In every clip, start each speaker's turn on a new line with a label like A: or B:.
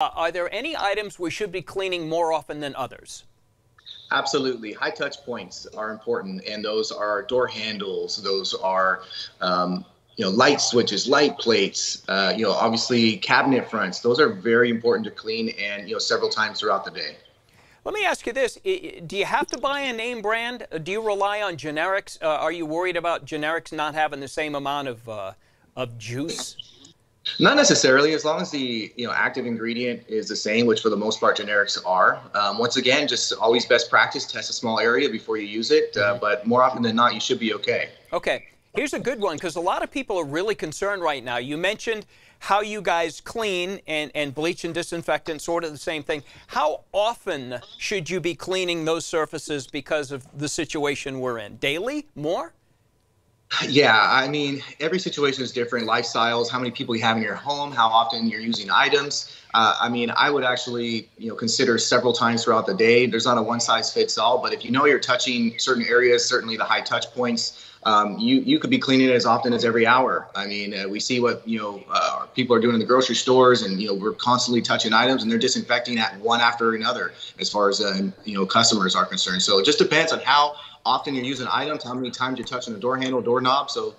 A: Uh, are there any items we should be cleaning more often than others?
B: Absolutely. High touch points are important, and those are door handles, those are um, you know light switches light plates uh, you know obviously cabinet fronts. Those are very important to clean and you know several times throughout the day.
A: Let me ask you this. Do you have to buy a name brand? Do you rely on generics? Uh, are you worried about generics not having the same amount of uh, of juice
B: not necessarily, as long as the you know active ingredient is the same, which for the most part generics are. Um, once again, just always best practice: test a small area before you use it. Uh, but more often than not, you should be okay.
A: Okay, here's a good one because a lot of people are really concerned right now. You mentioned how you guys clean and, and bleach and disinfectant, sort of the same thing. How often should you be cleaning those surfaces because of the situation we're in? Daily? More?
B: Yeah, I mean, every situation is different. Lifestyles, how many people you have in your home, how often you're using items. Uh, I mean, I would actually, you know, consider several times throughout the day. There's not a one size fits all, but if you know you're touching certain areas, certainly the high touch points, um, you you could be cleaning it as often as every hour. I mean, uh, we see what you know uh, people are doing in the grocery stores, and you know we're constantly touching items, and they're disinfecting at one after another as far as uh, you know customers are concerned. So it just depends on how often you're using items, how many times you're touching the door handle, doorknob. So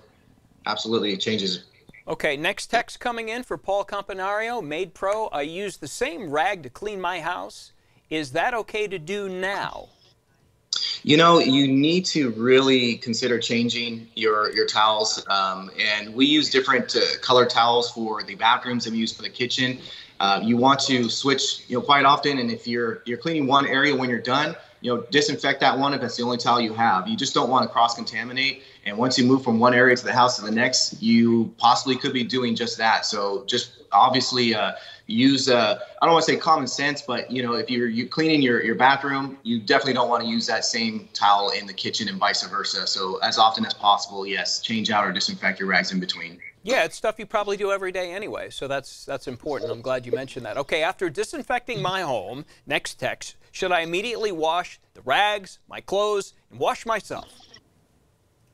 B: absolutely, it changes.
A: Okay, next text coming in for Paul Campanario, MaidPro. I use the same rag to clean my house. Is that okay to do now?
B: You know, you need to really consider changing your your towels. Um, and we use different uh, color towels for the bathrooms and we use for the kitchen. Uh, you want to switch, you know, quite often. And if you're you're cleaning one area when you're done, you know, disinfect that one if that's the only towel you have. You just don't want to cross contaminate. And once you move from one area to the house to the next, you possibly could be doing just that. So just obviously uh, use uh, I don't want to say common sense, but you know, if you're you're cleaning your your bathroom, you definitely don't want to use that same towel in the kitchen and vice versa. So as often as possible, yes, change out or disinfect your rags in between.
A: Yeah, it's stuff you probably do every day anyway, so that's that's important. I'm glad you mentioned that. Okay, after disinfecting my home, next text, should I immediately wash the rags, my clothes, and wash myself?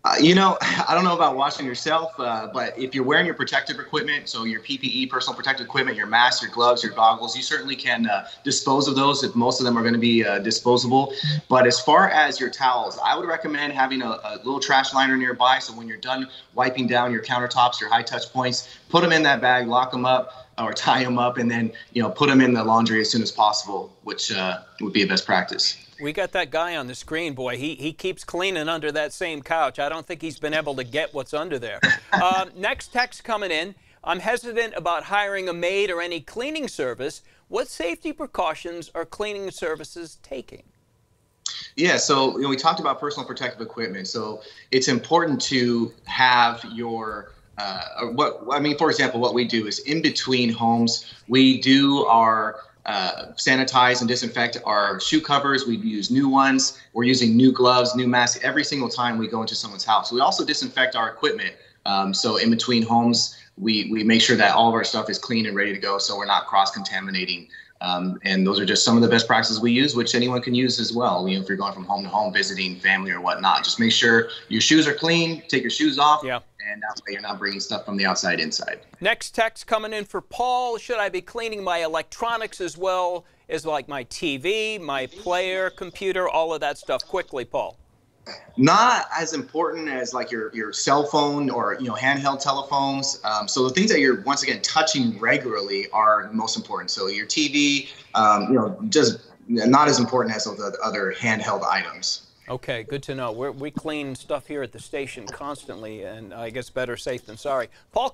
B: Uh, you know, I don't know about washing yourself, uh, but if you're wearing your protective equipment, so your PPE, personal protective equipment, your mask, your gloves, your goggles, you certainly can uh, dispose of those if most of them are going to be uh, disposable. But as far as your towels, I would recommend having a, a, little trash liner nearby. So when you're done wiping down your countertops, your high touch points, put them in that bag, lock them up, or tie them up, and then you know put them in the laundry as soon as possible, which uh, would be a best practice.
A: We got that guy on the screen, boy. He, he keeps cleaning under that same couch. I don't think he's been able to get what's under there. uh, next text coming in. I'm hesitant about hiring a maid or any cleaning service. What safety precautions are cleaning services taking?
B: Yeah, so you know, we talked about personal protective equipment. So it's important to have your uh, what I mean, for example, what we do is in between homes, we do our uh, sanitize and disinfect our shoe covers. We use new ones. We're using new gloves, new masks every single time we go into someone's house. We also disinfect our equipment. Um, so in between homes, we, we make sure that all of our stuff is clean and ready to go so we're not cross contaminating um, and those are just some of the best practices we use, which anyone can use as well. You know, if you're going from home to home, visiting family or whatnot, just make sure your shoes are clean. Take your shoes off.
A: Yeah.
B: And that way you're not bringing stuff from the outside inside.
A: Next text coming in for Paul. Should I be cleaning my electronics as well as like my TV, my player, computer, all of that stuff quickly, Paul?
B: Not as important as like your your cell phone or you know handheld telephones. Um, so the things that you're once again touching regularly are most important. So your TV, um, you know, just not as important as the other handheld items.
A: Okay, good to know. We're, we clean stuff here at the station constantly, and I guess better safe than sorry. Paul.